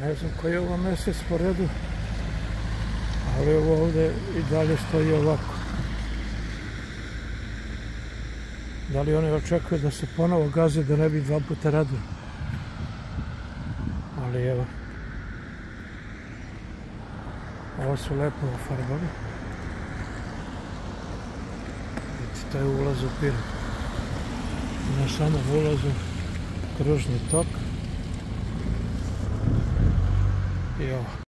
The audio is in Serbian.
Ne znam koji je ovo mesec po redu, ali ovo ovde i dalje stoji ovako. Da li oni očekuju da se ponovo gaze da ne bi dva puta radili? Ali evo. Ovo su lepo ofarbali. Vidite, to je ulaz u Pirot. Na samom ulazu kružni tok. I ovo.